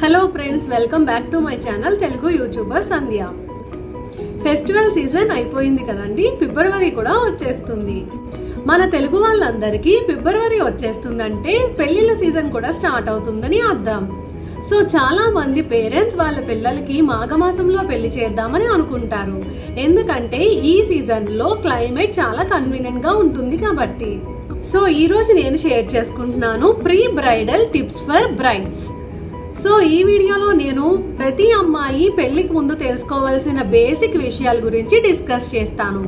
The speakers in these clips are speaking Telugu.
Hello friends welcome back to my channel Telugu youtuber Sandhya festival season అయిపోయింది కదండి ఫిబ్రవరి కూడా వచ్చేస్తుంది. మన తెలుగు వాళ్ళందరికీ ఫిబ్రవరి వచ్చేస్తుందంటే పెళ్ళిళ్ళ సీజన్ కూడా స్టార్ట్ అవుతుందని అర్థం. సో చాలా మంది పేరెంట్స్ వాళ్ళ పిల్లలకి మాఘమాసంలో పెళ్ళి చేద్దామని అనుకుంటారు. ఎందుకంటే ఈ సీజన్లో క్లైమేట్ చాలా కన్వీనియంట్గా ఉంటుంది కాబట్టి. సో ఈ రోజు నేను షేర్ చేసుకుంటున్నాను pre bridal tips for brides so ఈ వీడియోలో నేను ప్రతి అమ్మాయి పెళ్ళికి ముందు తెలుసుకోవాల్సిన బేసిక్ విషయాల గురించి డిస్కస్ చేస్తాను.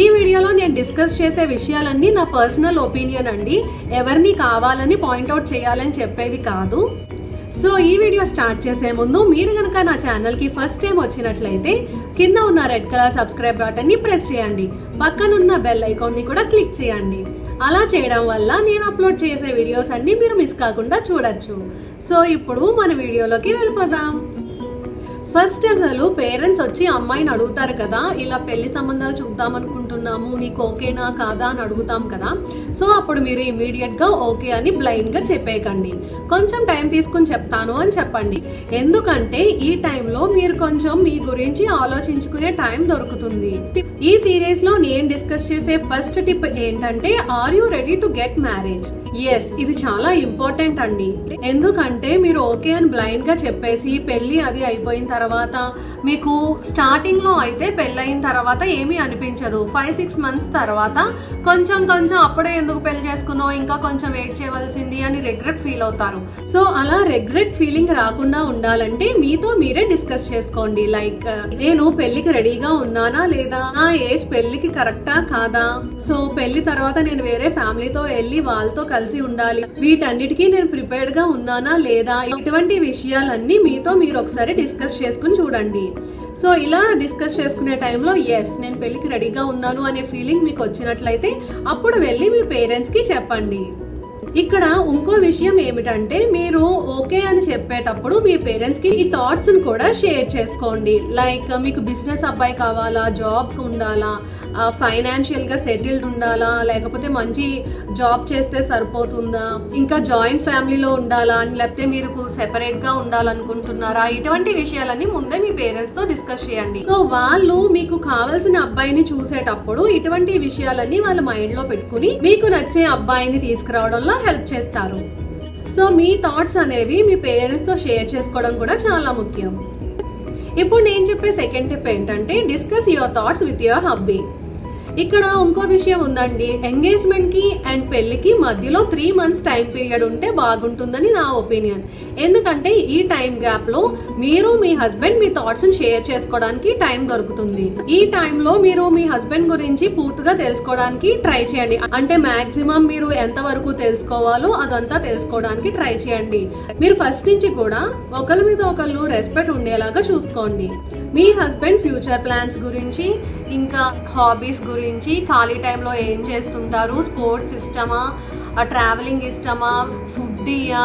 ఈ వీడియోలో నేను డిస్కస్ చేసే విషయాలన్నీ నా పర్సనల్ ఒపీనియన్ అండి. ఎవరిని కావాలని పాయింట్అవుట్ చేయాలని చెప్పేవి కాదు. సో ఈ వీడియో స్టార్ట్ చేసే ముందు మీరు కనుక నా ఛానల్కి ఫస్ట్ టైం వచ్చినట్లయితే కింద ఉన్న రెడ్ కలర్ సబ్స్క్రైబ్ బటన్ని ప్రెస్ చేయండి. పక్కనున్న బెల్ ఐకాన్ని కూడా క్లిక్ చేయండి. అలా చేయడం వల్ల నేను అప్లోడ్ చేసే వీడియోస్ అన్ని మీరు మిస్ కాకుండా చూడొచ్చు. సో ఇప్పుడు మన వీడియోలోకి వెళ్ళిపోదాం. ఫస్ట్ అసలు పేరెంట్స్ వచ్చి అమ్మాయిని అడుగుతారు కదా ఇలా పెళ్ళి సంబంధాలు చూద్దాం అనుకుంటున్నాము నీకు ఓకేనా కాదా అని అడుగుతాం కదా. సో అప్పుడు మీరు ఇమీడియట్గా ఓకే అని బ్లైండ్గా చెప్పేయకండి. కొంచెం టైం తీసుకుని చెప్తాను అని చెప్పండి. ఎందుకంటే ఈ టైంలో మీరు కొంచెం మీ గురించి ఆలోచించుకునే టైం దొరుకుతుంది. ఈ సిరీస్లో నేను డిస్కస్ చేసే ఫస్ట్ టిప్ ఏంటంటే are you ready to get marriage yes ఇది చాలా ఇంపార్టెంట్ అండి. ఎందుకంటే మీరు ఓకే అని బ్లైండ్గా చెప్పేసి పెళ్ళి అది అయిపోయిన తర్వాత మీకు స్టార్టింగ్లో అయితే పెళ్ళయిన తర్వాత ఏమీ అనిపించదు. ఫైవ్ సిక్స్ మంత్స్ తర్వాత కొంచెం కొంచెం అప్పుడే ఎందుకు పెళ్ళి చేసుకున్నావు? ఇంకా కొంచెం వెయిట్ చేయవలసింది అని రిగ్రెట్ ఫీల్ అవుతారు. సో అలా రిగ్రెట్ ఫీలింగ్ రాకుండా ఉండాలంటే మీతో మీరే డిస్కస్ చేసుకోండి. లైక్ uh, నేను పెళ్ళికి రెడీగా ఉన్నానా లేదా? నా ఏజ్ పెళ్ళికి కరెక్టా కాదా? సో పెళ్ళి తర్వాత నేను వేరే ఫ్యామిలీతో వెళ్ళి వాళ్ళతో కలిసి ఉండాలి. వీటన్నిటికీ నేను ప్రిపేర్డ్గా ఉన్నానా లేదా? ఇటువంటి విషయాలన్నీ మీతో మీరు ఒకసారి డిస్కస్ చేసుకుని చూడండి. సో ఇలా డిస్కస్ చేసుకునే టైంలో ఎస్ నేను పెళ్ళికి రెడీగా ఉన్నాను అనే ఫీలింగ్ మీకు వచ్చినట్లయితే అప్పుడు వెళ్ళి మీ పేరెంట్స్కి చెప్పండి. ఇక్కడ ఇంకో విషయం ఏమిటంటే మీరు ఓకే అని చెప్పేటప్పుడు మీ పేరెంట్స్కి ఈ థాట్స్ కూడా షేర్ చేసుకోండి. లైక్ మీకు బిజినెస్ అబ్బాయి కావాలా? జాబ్ ఉండాలా? ఫైనాన్షియల్గా సెటిల్డ్ ఉండాలా? లేకపోతే మంచి జాబ్ చేస్తే సరిపోతుందా? ఇంకా జాయింట్ ఫ్యామిలీలో ఉండాలా? లేకపోతే మీరు సెపరేట్గా ఉండాలనుకుంటున్నారా? ఇటువంటి విషయాలన్నీ ముందే మీ పేరెంట్స్తో డిస్కస్ చేయండి. సో వాళ్ళు మీకు కావాల్సిన అబ్బాయిని చూసేటప్పుడు ఇటువంటి విషయాలన్నీ వాళ్ళ మైండ్లో పెట్టుకుని మీకు నచ్చే అబ్బాయిని తీసుకురావడంలో హెల్ప్ చేస్తారు. సో మీ థాట్స్ అనేవి మీ పేరెంట్స్తో షేర్ చేసుకోవడం కూడా చాలా ముఖ్యం. ఇప్పుడు నేను చెప్పే సెకండ్ టిప్ ఏంటంటే discuss your thoughts with your hubby ఇక్కడ ఇంకో విషయం ఉందండి. ఎంగేజ్మెంట్కి అండ్ పెళ్ళికి మధ్యలో త్రీ మంత్స్ టైం పీరియడ్ ఉంటే బాగుంటుందని నా ఒపీనియన్ ఎందుకంటే ఈ టైం గ్యాప్లో మీరు మీ హస్బెండ్ మీ థాట్స్ని షేర్ చేసుకోవడానికి టైం దొరుకుతుంది. ఈ టైంలో మీరు మీ హస్బెండ్ గురించి పూర్తిగా తెలుసుకోవడానికి ట్రై చేయండి. అంటే మాక్సిమం మీరు ఎంత వరకు తెలుసుకోవాలో అదంతా తెలుసుకోవడానికి ట్రై చేయండి. మీరు ఫస్ట్ నుంచి కూడా ఒకరి మీద ఒకళ్ళు రెస్పెక్ట్ ఉండేలాగా చూసుకోండి. మీ హస్బెండ్ ఫ్యూచర్ ప్లాన్స్ గురించి ఇంకా హాబీస్ గురించి ఖాళీ టైంలో ఏం చేస్తుంటారు? స్పోర్ట్స్ ఇష్టమా? ట్రావెలింగ్ ఇష్టమా? ఫుడ్డియా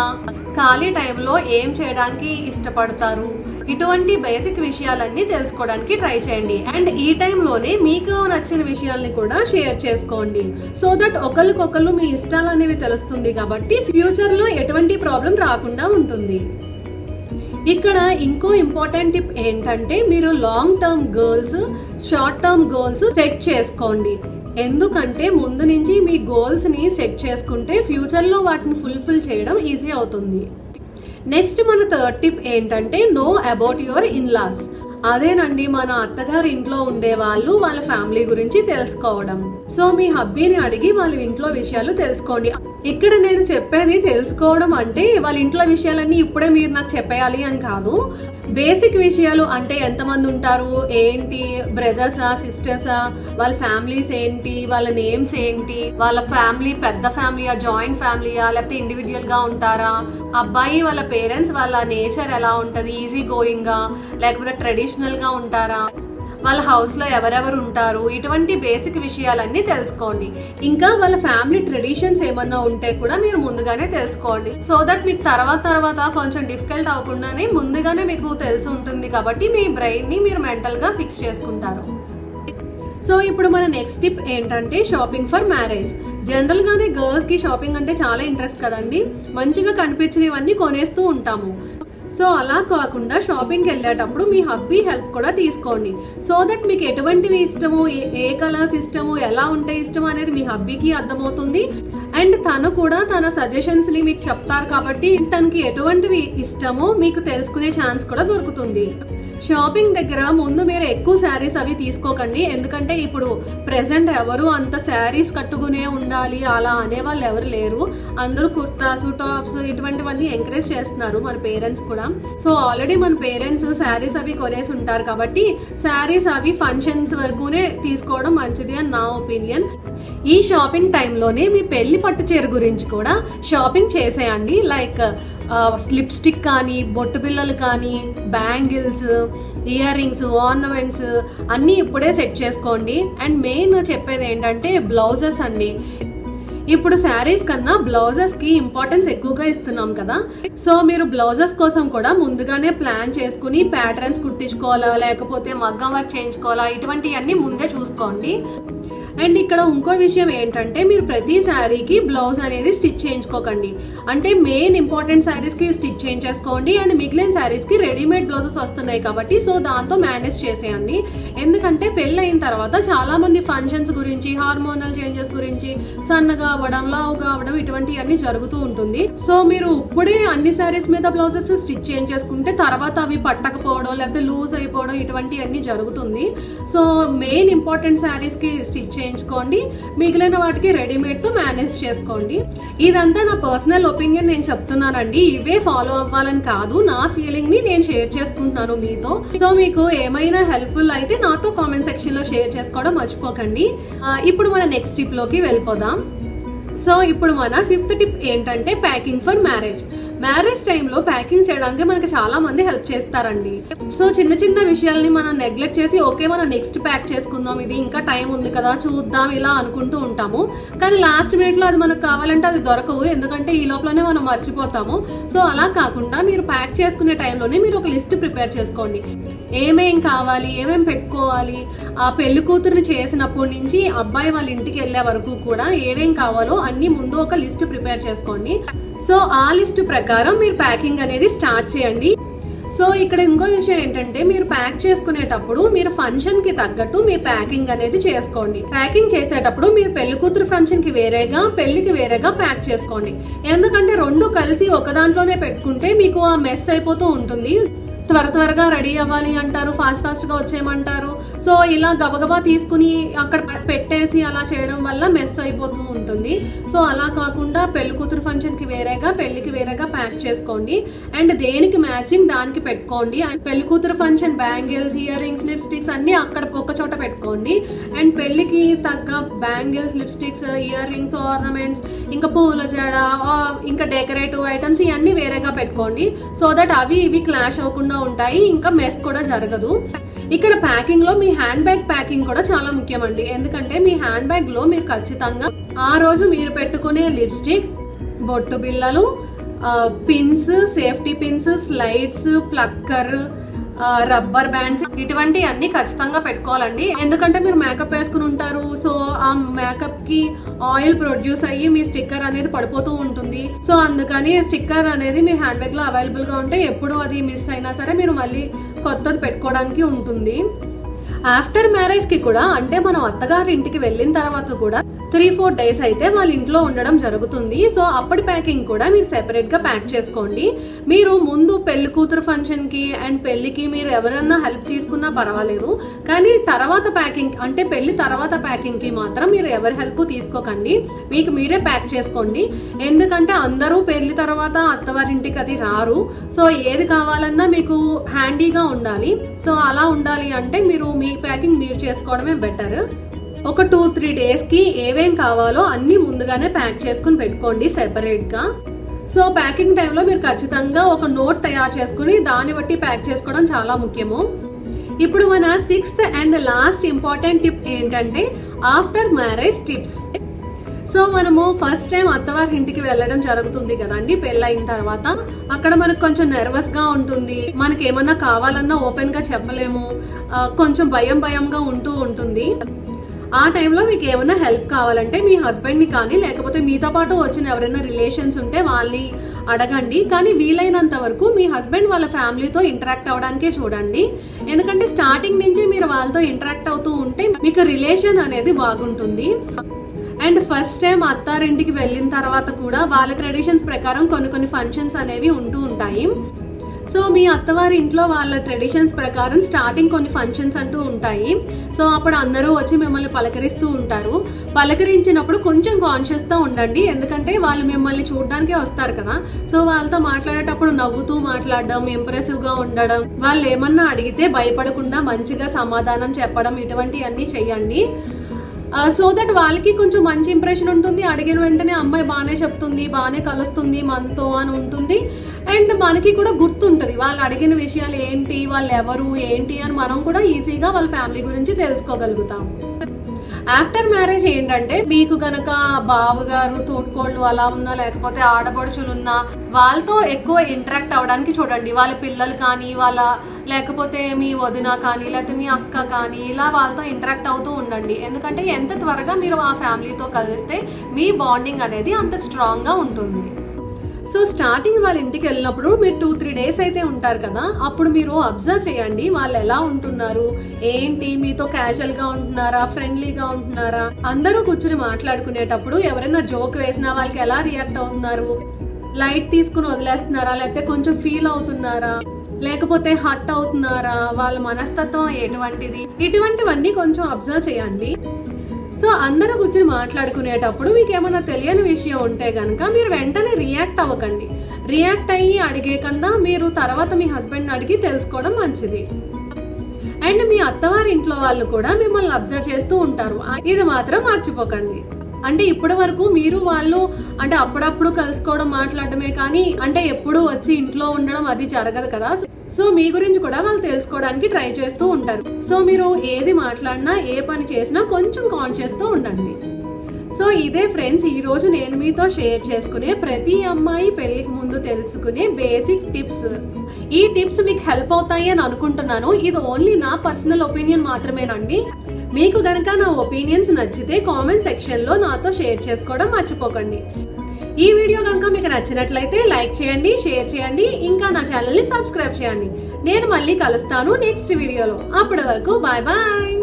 ఖాళీ టైంలో ఏం చేయడానికి ఇష్టపడతారు? ఇటువంటి బేసిక్ విషయాలన్నీ తెలుసుకోవడానికి ట్రై చేయండి. అండ్ ఈ టైంలోనే మీకు నచ్చిన విషయాల్ని కూడా షేర్ చేసుకోండి. సో దట్ ఒకరికొకరు మీ ఇష్టాలు అనేవి తెలుస్తుంది కాబట్టి ఫ్యూచర్లో ఎటువంటి ప్రాబ్లం రాకుండా ఉంటుంది. ఇక్కడ ఇంకో ఇంపార్టెంట్ టిప్ ఏంటంటే మీరు long term goals short term goals set చేసుకోండి. ఎందుకంటే ముందు నుంచి మీ గోల్స్ని సెట్ చేసుకుంటే ఫ్యూచర్లో వాటిని ఫుల్ఫిల్ చేయడం ఈజీ అవుతుంది. నెక్స్ట్ మన థర్డ్ టిప్ ఏంటంటే know about your in laws అదేనండి మన అత్తగారి ఇంట్లో ఉండే వాళ్ళు వాళ్ళ ఫ్యామిలీ గురించి తెలుసుకోవడం. సో మీ హబ్బీని అడిగి వాళ్ళ ఇంట్లో విషయాలు తెలుసుకోండి. ఇక్కడ నేను చెప్పేది తెలుసుకోవడం అంటే వాళ్ళ ఇంట్లో విషయాలన్నీ ఇప్పుడే మీరు నాకు చెప్పేయాలి అని కాదు. బేసిక్ విషయాలు అంటే ఎంతమంది ఉంటారు? ఏంటి? బ్రదర్సా సిస్టర్సా వాళ్ళ ఫ్యామిలీస్ ఏంటి? వాళ్ళ నేమ్స్ ఏంటి? వాళ్ళ ఫ్యామిలీ పెద్ద ఫ్యామిలీయా జాయింట్ ఫ్యామిలీయా లేకపోతే ఇండివిజువల్గా ఉంటారా? అబ్బాయి వాళ్ళ పేరెంట్స్ వాళ్ళ నేచర్ ఎలా ఉంటది? ఈజీ గోయింగ్గా లేకపోతే ట్రెడిషనల్గా ఉంటారా? వాళ్ళ హౌస్లో ఎవరెవరు ఉంటారు? ఇటువంటి బేసిక్ విషయాలన్నీ తెలుసుకోండి. ఇంకా వాళ్ళ ఫ్యామిలీ ట్రెడిషన్స్ ఏమన్నా ఉంటే కూడా మీరు ముందుగానే తెలుసుకోండి. సో దట్ మీకు తర్వాత తర్వాత కొంచెం డిఫికల్ట్ అవ్వకుండానే ముందుగానే మీకు తెలిసి ఉంటుంది కాబట్టి మీ బ్రెయిన్ని మీరు మెంటల్గా ఫిక్స్ చేసుకుంటారు. సో ఇప్పుడు మన నెక్స్ట్ టిప్ ఏంటంటే షాపింగ్ ఫర్ మ్యారేజ్ జనరల్గానే గర్ల్స్కి షాపింగ్ అంటే చాలా ఇంట్రెస్ట్ కదండి. మంచిగా కనిపించినవన్నీ కొనేస్తూ ఉంటాము. సో అలా కాకుండా షాపింగ్కి వెళ్ళేటప్పుడు మీ హబ్బీ హెల్ప్ కూడా తీసుకోండి. సో దట్ మీకు ఎటువంటివి ఇష్టము ఏ- ఏ కలర్స్ ఇష్టము ఎలా ఉంటే ఇష్టం అనేది మీ హబ్బీకి అర్థమవుతుంది. అండ్ తను కూడా తన సజెషన్స్ని మీకు చెప్తారు కాబట్టి తనకి ఎటువంటివి ఇష్టమో మీకు తెలుసుకునే ఛాన్స్ కూడా దొరుకుతుంది. షాపింగ్ దగ్గర ముందు మీరు ఎక్కువ శారీస్ అవి తీసుకోకండి. ఎందుకంటే ఇప్పుడు ప్రెసెంట్ ఎవరు అంత శారీస్ కట్టుకునే ఉండాలి అలా అనే వాళ్ళు ఎవరు లేరు. అందరూ కుర్తాస్ టాప్స్ ఇటువంటివన్నీ ఎంకరేజ్ చేస్తున్నారు మన పేరెంట్స్ కూడా. సో ఆల్రెడీ మన పేరెంట్స్ శారీస్ అవి కొనేసి ఉంటారు కాబట్టి శారీస్ అవి ఫంక్షన్స్ వరకునే తీసుకోవడం మంచిది అని నా ఒపీనియన్ ఈ షాపింగ్ టైంలోనే మీ పెళ్ళి పట్టు చీర గురించి కూడా షాపింగ్ చేసేయండి. లైక్ లిప్స్టిక్ కానీ బొట్టుపిల్లలు కానీ బ్యాంగిల్స్ ఇయర్ రింగ్స్ ఆర్నమెంట్స్ అన్నీ ఇప్పుడే సెట్ చేసుకోండి. అండ్ మెయిన్ చెప్పేది ఏంటంటే బ్లౌజెస్ అండి. ఇప్పుడు శారీస్ కన్నా బ్లౌజెస్కి ఇంపార్టెన్స్ ఎక్కువగా ఇస్తున్నాం కదా. సో మీరు బ్లౌజెస్ కోసం కూడా ముందుగానే ప్లాన్ చేసుకుని ప్యాటర్న్స్ కుట్టించుకోవాలా లేకపోతే మగ్గం వర్క్ చేయించుకోవాలా ఇటువంటివన్నీ ముందే చూసుకోండి. అండ్ ఇక్కడ ఇంకో విషయం ఏంటంటే మీరు ప్రతి శారీకి బ్లౌజ్ అనేది స్టిచ్ చేయించుకోకండి. అంటే మెయిన్ ఇంపార్టెంట్ శారీస్కి స్టిచ్ చేయించేసుకోండి అండ్ మిగిలిన శారీస్కి రెడీమేడ్ బ్లౌజెస్ వస్తున్నాయి కాబట్టి సో దాంతో మేనేజ్ చేసేయండి. ఎందుకంటే పెళ్ళి అయిన తర్వాత చాలా మంది ఫంక్షన్స్ గురించి హార్మోనల్ చేంజెస్ గురించి సన్నగా అవ్వడం లావుగా అవ్వడం ఇటువంటివన్నీ జరుగుతూ ఉంటుంది. సో మీరు ఇప్పుడే అన్ని శారీస్ మీద బ్లౌజెస్ స్టిచ్ చేయించేసుకుంటే తర్వాత అవి పట్టకపోవడం లేకపోతే లూజ్ అయిపోవడం ఇటువంటివన్నీ జరుగుతుంది. సో మెయిన్ ఇంపార్టెంట్ శారీస్కి స్టిచ్ చేయించుకోండి. మిగిలిన వాటికి రెడీమేడ్తో మేనేజ్ చేసుకోండి. ఇదంతా నా పర్సనల్ ఒపీనియన్ నేను చెప్తున్నానండి. ఇవే ఫాలో అవ్వాలని కాదు. నా ఫీలింగ్ని నేను షేర్ చేసుకుంటున్నాను మీతో. సో మీకు ఏమైనా హెల్ప్ఫుల్ అయితే నాతో కామెంట్ సెక్షన్లో షేర్ చేసుకోవడం మర్చిపోకండి. ఇప్పుడు మన నెక్స్ట్ టిప్లోకి వెళ్ళిపోదాం. సో ఇప్పుడు మన ఫిఫ్త్ టిప్ ఏంటంటే ప్యాకింగ్ ఫర్ మ్యారేజ్ మ్యారేజ్ టైంలో ప్యాకింగ్ చేయడానికి మనకి చాలా మంది హెల్ప్ చేస్తారండి. సో చిన్న చిన్న విషయాల్ని మనం నెగ్లెక్ట్ చేసి ఓకే మనం నెక్స్ట్ ప్యాక్ చేసుకుందాం ఇది ఇంకా టైం ఉంది కదా చూద్దాం ఇలా అనుకుంటూ ఉంటాము. కానీ లాస్ట్ మినిట్లో అది మనకు కావాలంటే అది దొరకవు ఎందుకంటే ఈ లోపలనే మనం మర్చిపోతాము. సో అలా కాకుండా మీరు ప్యాక్ చేసుకునే టైంలోనే మీరు ఒక లిస్ట్ ప్రిపేర్ చేసుకోండి. ఏమేం కావాలి ఏమేం పెట్టుకోవాలి ఆ పెళ్ళి కూతురుని చేసినప్పటి నుంచి అబ్బాయి వాళ్ళ ఇంటికి వెళ్ళే వరకు కూడా ఏమేం కావాలో అన్ని ముందు ఒక లిస్ట్ ప్రిపేర్ చేసుకోండి. సో ఆ లిస్ట్ ప్రకారం మీరు ప్యాకింగ్ అనేది స్టార్ట్ చేయండి. సో ఇక్కడ ఇంకో విషయం ఏంటంటే మీరు ప్యాక్ చేసుకునేటప్పుడు మీరు ఫంక్షన్కి తగ్గట్టు మీ ప్యాకింగ్ అనేది చేసుకోండి. ప్యాకింగ్ చేసేటప్పుడు మీరు పెళ్ళి కూతురు ఫంక్షన్కి వేరేగా పెళ్ళికి వేరేగా ప్యాక్ చేసుకోండి. ఎందుకంటే రెండు కలిసి ఒక దాంట్లోనే పెట్టుకుంటే మీకు ఆ మెస్ అయిపోతూ ఉంటుంది. త్వర త్వరగా రెడీ అవ్వాలి అంటారు ఫాస్ట్ ఫాస్ట్గా వచ్చేయమంటారు. సో ఇలా గబగబా తీసుకుని అక్కడ పెట్టేసి అలా చేయడం వల్ల మెస్ అయిపోతూ ఉంటుంది. సో అలా కాకుండా పెళ్ళి కూతురు ఫంక్షన్కి వేరేగా పెళ్ళికి వేరేగా ప్యాక్ చేసుకోండి. అండ్ దేనికి మ్యాచింగ్ దానికి పెట్టుకోండి. అండ్ పెళ్ళి కూతురు function bangles ear rings lipsticks అన్ని అక్కడ ఒక చోట పెట్టుకోండి. అండ్ పెళ్ళికి తగ్గ bangles lipsticks ear rings ornaments ఇంకా పూల జడ ఇంకా డెకరేటివ్ ఐటమ్స్ ఇవన్నీ వేరేగా పెట్టుకోండి. సో దట్ అవి ఇవి క్లాష్ అవ్వకుండా ఉంటాయి. ఇంకా మెస్ కూడా జరగదు. ఇక్కడ ప్యాకింగ్లో మీ హ్యాండ్ బ్యాగ్ ప్యాకింగ్ కూడా చాలా ముఖ్యమండి. ఎందుకంటే మీ హ్యాండ్ బ్యాగ్లో మీరు ఖచ్చితంగా ఆ రోజు మీరు పెట్టుకునే లిప్స్టిక్ బొట్టు బిల్లలు pins safety pins slides plucker rubber bands ఇటువంటి అన్ని ఖచ్చితంగా పెట్టుకోవాలండి. ఎందుకంటే మీరు మేకప్ వేసుకుని ఉంటారు సో ఆ మేకప్కి ఆయిల్ ప్రొడ్యూస్ అయ్యి మీ స్టిక్కర్ అనేది పడిపోతూ ఉంటుంది. సో అందుకని స్టిక్కర్ అనేది మీ హ్యాండ్ బ్యాగ్లో అవైలబుల్గా ఉంటే ఎప్పుడు అది మిస్ అయినా సరే మీరు మళ్ళీ కొత్తది పెట్టుకోవడానికి ఉంటుంది. ఆఫ్టర్ మ్యారేజ్కి కూడా అంటే మనం అత్తగారి ఇంటికి వెళ్ళిన తర్వాత కూడా త్రీ ఫోర్ డేస్ అయితే వాళ్ళ ఇంట్లో ఉండడం జరుగుతుంది. సో అప్పటి ప్యాకింగ్ కూడా మీరు సెపరేట్గా ప్యాక్ చేసుకోండి. మీరు ముందు పెళ్ళి కూతురు ఫంక్షన్కి అండ్ పెళ్ళికి మీరు ఎవరన్నా హెల్ప్ తీసుకున్నా పర్వాలేదు. కానీ తర్వాత ప్యాకింగ్ అంటే పెళ్ళి తర్వాత ప్యాకింగ్కి మాత్రం మీరు ఎవరి హెల్ప్ తీసుకోకండి. మీకు మీరే ప్యాక్ చేసుకోండి. ఎందుకంటే అందరూ పెళ్ళి తర్వాత అత్తవారింటికి అది రారు. సో ఏది కావాలన్నా మీకు హ్యాండీగా ఉండాలి. సో అలా ఉండాలి అంటే మీరు మీ ప్యాకింగ్ మీరు చేసుకోవడమే బెటర్ ఒక టూ త్రీ డేస్కి ఏవేం కావాలో అన్ని ముందుగానే ప్యాక్ చేసుకుని పెట్టుకోండి సెపరేట్గా సో ప్యాకింగ్ టైంలో మీరు ఖచ్చితంగా ఒక నోట్ తయారు చేసుకుని దాన్ని బట్టి ప్యాక్ చేసుకోవడం చాలా ముఖ్యము. ఇప్పుడు మన sixth and last important tip ఏంటంటే ఆఫ్టర్ మ్యారేజ్ టిప్స్. సో మనము ఫస్ట్ టైం అత్తవారి ఇంటికి వెళ్ళడం జరుగుతుంది కదండి పెళ్ళయిన తర్వాత. అక్కడ మనకు కొంచెం నర్వస్గా ఉంటుంది మనకి ఏమన్నా కావాలన్నా ఓపెన్గా చెప్పలేము కొంచెం భయం భయంగా ఉంటూ ఉంటుంది. ఆ టైంలో మీకు ఏమైనా హెల్ప్ కావాలంటే మీ హస్బెండ్ని కానీ లేకపోతే మీతో పాటు వచ్చిన ఎవరైనా రిలేషన్స్ ఉంటే వాళ్ళని అడగండి. కానీ వీలైనంత వరకు మీ హస్బెండ్ వాళ్ళ ఫ్యామిలీతో ఇంటరాక్ట్ అవ్వడానికే చూడండి. ఎందుకంటే స్టార్టింగ్ నుంచి మీరు వాళ్ళతో ఇంటరాక్ట్ అవుతూ ఉంటే మీకు రిలేషన్ అనేది బాగుంటుంది. అండ్ ఫస్ట్ టైం అత్తారింటికి వెళ్ళిన తర్వాత కూడా వాళ్ళ ట్రెడిషన్స్ ప్రకారం కొన్ని కొన్ని ఫంక్షన్స్ అనేవి ఉంటూ ఉంటాయి. సో మీ అత్తవారి ఇంట్లో వాళ్ళ ట్రెడిషన్స్ ప్రకారం స్టార్టింగ్ కొన్ని ఫంక్షన్స్ అంటూ ఉంటాయి. సో అప్పుడు అందరూ వచ్చి మిమ్మల్ని పలకరిస్తూ ఉంటారు. పలకరించినప్పుడు కొంచెం కాన్షియస్తో ఉండండి. ఎందుకంటే వాళ్ళు మిమ్మల్ని చూడడానికే వస్తారు కదా. సో వాళ్ళతో మాట్లాడేటప్పుడు నవ్వుతూ మాట్లాడడం ఇంప్రెసివ్గా ఉండడం వాళ్ళు ఏమన్నా అడిగితే భయపడకుండా మంచిగా సమాధానం చెప్పడం ఇటువంటివన్నీ చెయ్యండి సో దట్ వాళ్ళకి కొంచెం మంచి ఇంప్రెషన్ ఉంటుంది. అడిగిన వెంటనే అమ్మాయి బాగానే చెప్తుంది బాగానే కలుస్తుంది మనతో అని ఉంటుంది. అండ్ మనకి కూడా గుర్తుంటుంది. వాళ్ళు అడిగిన విషయాలు ఏంటి వాళ్ళు ఎవరు ఏంటి అని మనం కూడా ఈజీగా వాళ్ళ ఫ్యామిలీ గురించి తెలుసుకోగలుగుతాం. ఆఫ్టర్ మ్యారేజ్ ఏంటంటే మీకు గనక బావగారు తోడుకోళ్ళు అలా ఉన్నా లేకపోతే ఆడపడుచులు ఉన్నా వాళ్ళతో ఎక్కువ ఇంటరాక్ట్ అవ్వడానికి చూడండి. వాళ్ళ పిల్లలు కానీ వాళ్ళ లేకపోతే మీ వదిన కానీ లేకపోతే మీ అక్క కానీ ఇలా వాళ్ళతో ఇంటరాక్ట్ అవుతూ ఉండండి. ఎందుకంటే ఎంత త్వరగా మీరు ఆ ఫ్యామిలీతో కలిస్తే మీ బాండింగ్ అనేది అంత స్ట్రాంగ్గా ఉంటుంది. సో స్టార్టింగ్ వాళ్ళ ఇంటికి వెళ్ళినప్పుడు మీరు టూ త్రీ డేస్ అయితే ఉంటారు కదా అప్పుడు మీరు అబ్జర్వ్ చేయండి వాళ్ళు ఎలా ఉంటున్నారు ఏంటి మీతో క్యాజువల్గా ఉంటున్నారా ఫ్రెండ్లీగా ఉంటున్నారా? అందరూ కూర్చుని మాట్లాడుకునేటప్పుడు ఎవరైనా జోక్ వేసినా వాళ్ళకి ఎలా రియాక్ట్ అవుతున్నారు? లైట్ తీసుకుని వదిలేస్తున్నారా లేకపోతే కొంచెం ఫీల్ అవుతున్నారా? లేకపోతే హట్ అవుతున్నారా? వాళ్ళ మనస్తత్వం ఎటువంటిది ఇటువంటివన్నీ కొంచెం అబ్జర్వ్ చేయండి. సో అందరూ కూర్చొని మాట్లాడుకునేటప్పుడు మీకు ఏమైనా తెలియని విషయం ఉంటే కనుక మీరు వెంటనే రియాక్ట్ అవ్వకండి. రియాక్ట్ అయ్యి అడిగే కన్నా మీరు తర్వాత మీ హస్బెండ్ అడిగి తెలుసుకోవడం మంచిది. అండ్ మీ అత్తవారి ఇంట్లో వాళ్ళు కూడా మిమ్మల్ని అబ్జర్వ్ చేస్తూ ఉంటారు. ఇది మాత్రం మర్చిపోకండి. అంటే ఇప్పటి వరకు మీరు వాళ్ళు అంటే అప్పుడప్పుడు కలుసుకోవడం మాట్లాడటమే కానీ అంటే ఎప్పుడు వచ్చి ఇంట్లో ఉండడం అది జరగదు కదా. సో మీ గురించి కూడా వాళ్ళు తెలుసుకోవడానికి ట్రై చేస్తూ ఉంటారు. సో మీరు ఏది మాట్లాడినా ఏ పని చేసినా కొంచెం కాన్షియస్తో ఉండండి. సో ఇదే ఫ్రెండ్స్ ఈ రోజు నేను మీతో షేర్ చేసుకునే ప్రతి అమ్మాయి పెళ్ళికి ముందు తెలుసుకునే బేసిక్ టిప్స్. ఈ టిప్స్ మీకు హెల్ప్ అవుతాయి అని అనుకుంటున్నాను. ఇది ఓన్లీ నా పర్సనల్ ఒపీనియన్ మాత్రమేనండి. మీకు గనక నా ఒపీనియన్స్ నచ్చితే కామెంట్ సెక్షన్లో నాతో షేర్ చేసుకోవడం మర్చిపోకండి. ఈ వీడియో కనుక మీకు నచ్చినట్లయితే లైక్ చేయండి షేర్ చేయండి ఇంకా నా ఛానల్ని సబ్స్క్రైబ్ చేయండి. నేను మళ్ళీ కలుస్తాను నెక్స్ట్ వీడియోలో. అప్పటి వరకు బాయ్ బాయ్.